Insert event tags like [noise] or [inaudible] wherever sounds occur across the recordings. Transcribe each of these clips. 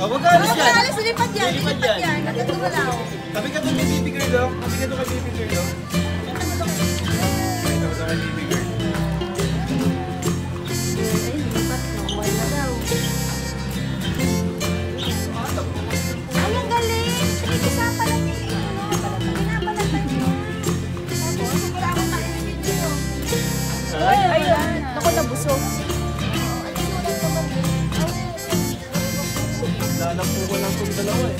Oh, wag ka alis yan. Alis, lipat yan. Lipat yan. Kasi tumalaw. Kami ka itong kay Baby Girl, oh. Kami ka itong kay Baby Girl, oh. Kami ka itong Baby Girl. Oh. Ay, ayun. Ako nabusog. Lalampo ko lang itong dalawa eh.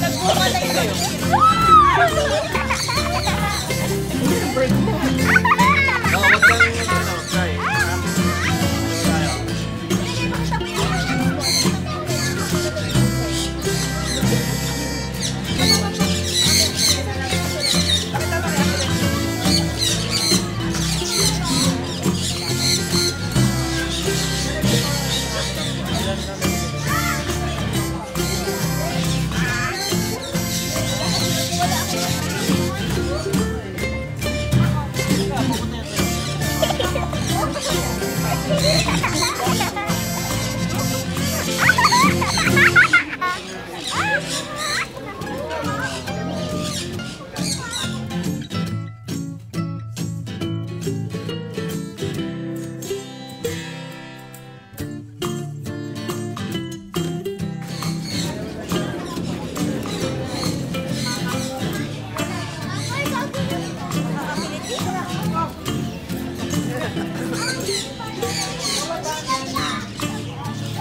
Nagbumalay [laughs] kayo.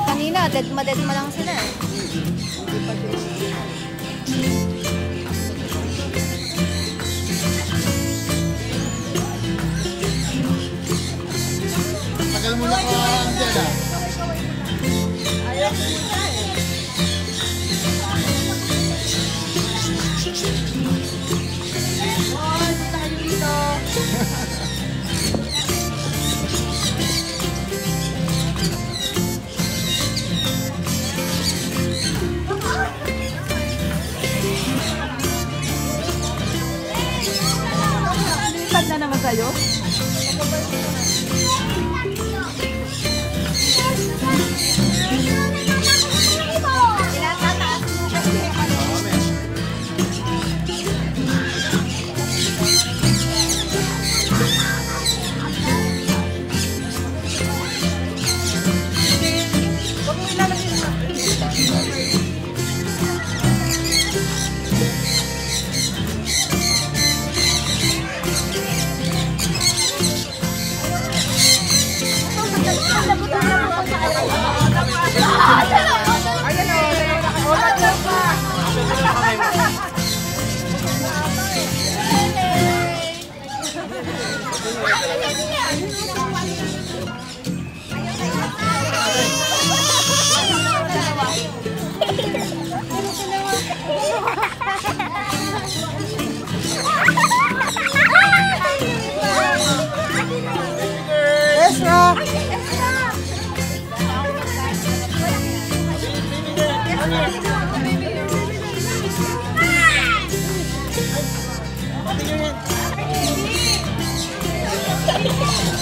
Kanina, deadma-deadma lang sila eh. Hindi pa sila. Tagal mo na ako ang dyan Ayaw ko eh. Thank you. Yeah. [laughs]